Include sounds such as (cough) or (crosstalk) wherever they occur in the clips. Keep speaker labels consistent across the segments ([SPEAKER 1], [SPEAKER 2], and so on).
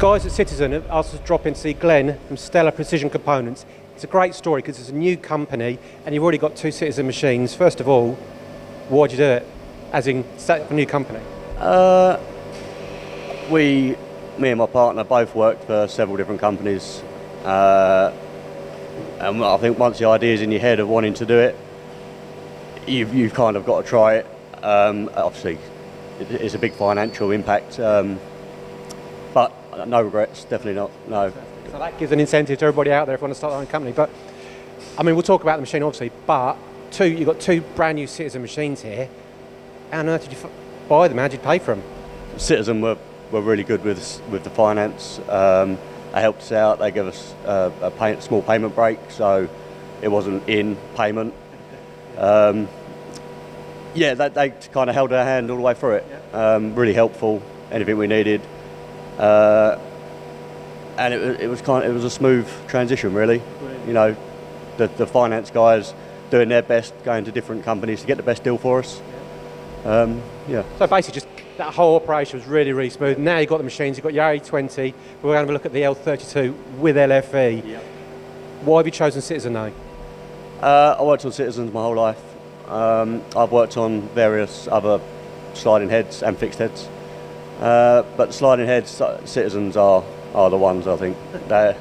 [SPEAKER 1] guys at Citizen have asked us to drop in to see Glenn from Stellar Precision Components. It's a great story because it's a new company and you've already got two Citizen machines. First of all, why'd you do it? As in, set up a new company?
[SPEAKER 2] Uh, we, me and my partner, both worked for several different companies. Uh, and I think once the idea's in your head of wanting to do it, you've, you've kind of got to try it. Um, obviously, it's a big financial impact, um, no regrets, definitely not. No.
[SPEAKER 1] So that gives an incentive to everybody out there if you want to start their own company. But I mean, we'll talk about the machine obviously. But two, you've got two brand new Citizen machines here. How on earth did you buy them? How did you pay for them?
[SPEAKER 2] Citizen were, were really good with with the finance. Um, they helped us out. They gave us uh, a pay, small payment break, so it wasn't in payment. Um, yeah, they, they kind of held our hand all the way through it. Um, really helpful. Anything we needed, uh, and it, it was kind. Of, it was a smooth transition, really. You know, the, the finance guys doing their best, going to different companies to get the best deal for us. Um, yeah.
[SPEAKER 1] So basically, just that whole operation was really, really smooth. Now you've got the machines, you've got your A20, but we're going to have a look at the L32 with LFV. Why have you chosen Citizen though?
[SPEAKER 2] Uh, I worked on Citizens my whole life. Um, I've worked on various other sliding heads and fixed heads. Uh, but sliding heads, uh, Citizens are, are the ones I think. They're,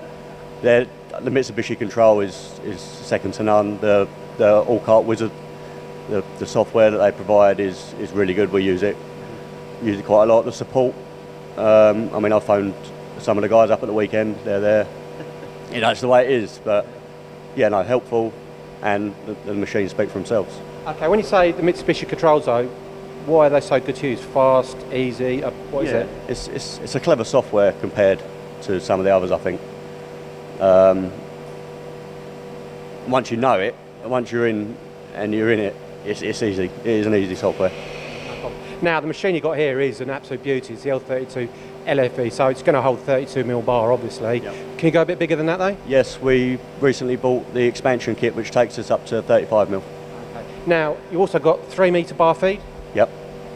[SPEAKER 2] they're, the Mitsubishi control is, is second to none. The, the Alkart Wizard, the, the software that they provide is, is really good. We use it, use it quite a lot. The support, um, I mean, I phoned some of the guys up at the weekend. They're there. (laughs) You know, it's the way it is. But yeah, no, helpful, and the, the machines speak for themselves.
[SPEAKER 1] Okay, when you say the Mitsubishi controls though, why are they so good to use? Fast, easy, uh, what is it?
[SPEAKER 2] It's, it's, it's a clever software compared to some of the others, I think. Um, once you know it, once you're in and you're in it, it's, it's easy. It is an easy software.
[SPEAKER 1] Now the machine you've got here is an absolute beauty. It's the L32 LFV, so it's going to hold 32 mil bar, obviously.
[SPEAKER 2] Yep.
[SPEAKER 1] Can you go a bit bigger than that though?
[SPEAKER 2] Yes, we recently bought the expansion kit, which takes us up to 35 mil.
[SPEAKER 1] Now you've also got three meter bar feed.
[SPEAKER 2] Yep.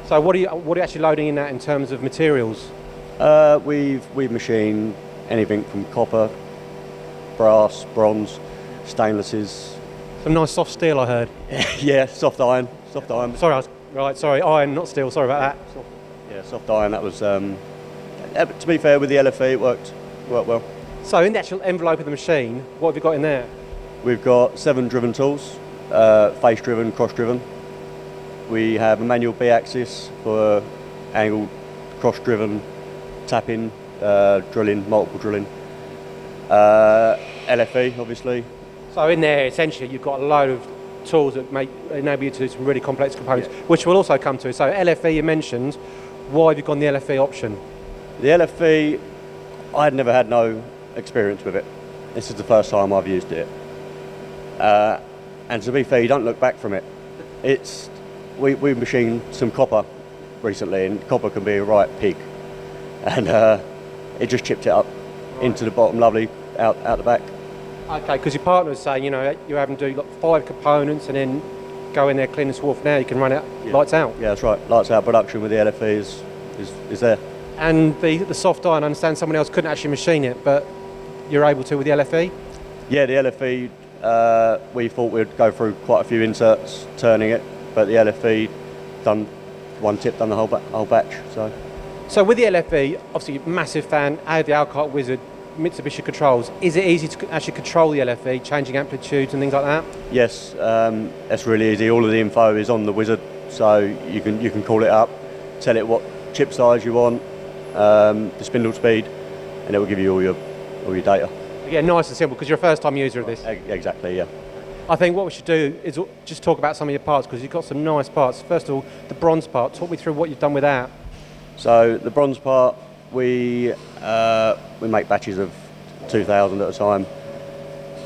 [SPEAKER 1] So what are you what are you actually loading in that in terms of materials?
[SPEAKER 2] Uh, we've we've machined anything from copper, brass, bronze, stainlesses.
[SPEAKER 1] Some nice soft steel, I heard. (laughs)
[SPEAKER 2] yeah, soft iron, soft iron.
[SPEAKER 1] Sorry, I was right. Sorry, iron, not steel. Sorry about that.
[SPEAKER 2] Yeah, soft iron. That was. Um, to be fair, with the LFV, it worked worked well.
[SPEAKER 1] So in the actual envelope of the machine, what have you got in there?
[SPEAKER 2] We've got seven driven tools, uh, face driven, cross driven. We have a manual B axis for angled, cross driven, tapping, uh, drilling, multiple drilling. Uh, LFV, obviously.
[SPEAKER 1] So in there, essentially, you've got a load of tools that make enable you to do some really complex components, which we'll also come to. So LFV you mentioned. Why have you gone the LFV option?
[SPEAKER 2] The LFV, I had never had no experience with it. This is the first time I've used it. Uh, and to be fair, you don't look back from it. It's we we machined some copper recently, and copper can be a right pig, and uh, it just chipped it up into the bottom, lovely out out the back.
[SPEAKER 1] Okay, because your partner was saying, you know, you're having to do like five components and then go in there, clean the swarf. Now you can run it lights out.
[SPEAKER 2] Yeah, that's right. Lights out production with the LFV is is, is there.
[SPEAKER 1] And the, the soft iron, I understand someone else couldn't actually machine it, but you're able to with the? LFV.
[SPEAKER 2] Yeah, the LFV, uh, we thought we'd go through quite a few inserts turning it, but the LFV done one tip, done the whole, ba- whole batch. So
[SPEAKER 1] So with the LFV, obviously massive fan, I have the Alkart Wizard, Mitsubishi controls. Is it easy to actually control the LFV, changing amplitudes and things like that?
[SPEAKER 2] yes, um, that's really easy. All of the info is on the wizard, so you can you can call it up, tell it what chip size you want, um, the spindle speed, and it will give you all your all your data.
[SPEAKER 1] Yeah, nice and simple because you're a first time user of this.
[SPEAKER 2] Exactly, yeah.
[SPEAKER 1] I think what we should do is just talk about some of your parts because you've got some nice parts. First of all, the bronze part. Talk me through what you've done with that.
[SPEAKER 2] So the bronze part, we uh, we make batches of 2,000 at a time,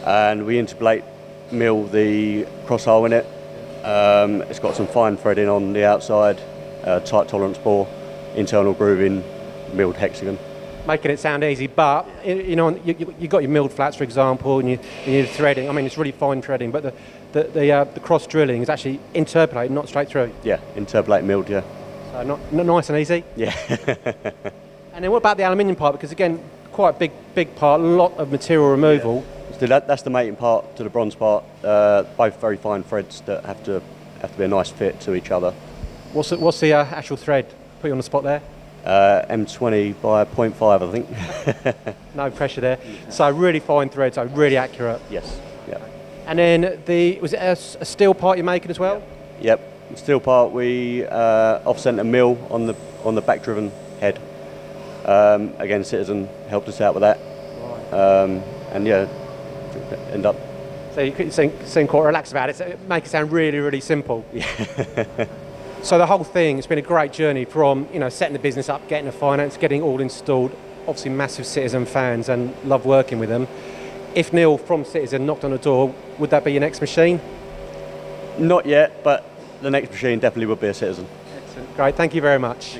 [SPEAKER 2] and we interpolate mill the cross hole in it. Um, it's got some fine threading on the outside, uh, tight tolerance bore, internal grooving, milled hexagon.
[SPEAKER 1] Making it sound easy, but you know, you, you, you've got your milled flats, for example, and, you, and your threading. I mean, it's really fine threading, but the the, the, uh, the cross drilling is actually interpolated, not straight through.
[SPEAKER 2] Yeah, interpolate milled. Yeah,
[SPEAKER 1] So not, not nice and easy.
[SPEAKER 2] yeah. (laughs)
[SPEAKER 1] And then what about the aluminium part? Because again, quite a big, big part, a lot of material removal.
[SPEAKER 2] So that, that's the mating part to the bronze part. Uh, both very fine threads that have to have to be a nice fit to each other.
[SPEAKER 1] What's the, what's the uh, actual thread? Put you on the spot there.
[SPEAKER 2] Uh, M20 by 0.5, I think. (laughs)
[SPEAKER 1] No pressure there. So really fine thread, so really accurate.
[SPEAKER 2] yes. Yeah.
[SPEAKER 1] And then the was it a, a steel part you're making as well?
[SPEAKER 2] Yep. Steel part. We uh, off-center mill on the on the back-driven head. Um, again, Citizen helped us out with that. Um, and yeah, end up.
[SPEAKER 1] So you seem, seem quite relaxed about it. So it make it sound really, really simple. (laughs) so the whole thing, it's been a great journey from you know setting the business up, getting the finance, getting all installed. Obviously, massive Citizen fans and love working with them. If Neil from Citizen knocked on the door, would that be your next machine?
[SPEAKER 2] Not yet, but the next machine definitely would be a Citizen.
[SPEAKER 1] Excellent. Great. Thank you very much.